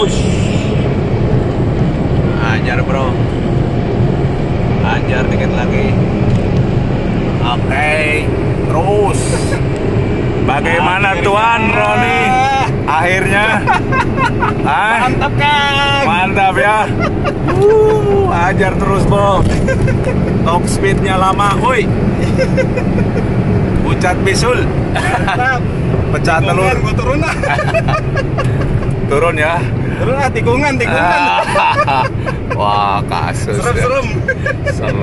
Ush. Ajar bro. Ajar dikit lagi. Oke, terus. Bagaimana Tuan Roni? Akhirnya. Mantap Kang. mantap ya. Uh, ajar terus bro. Top speednya lama, woi. Ucat bisul. Mantap. Pecah telur. Gua turun lah. Turun ya. Turun lah tikungan, tikungan. Wah, kasus. ya. Serem-serem. Serem.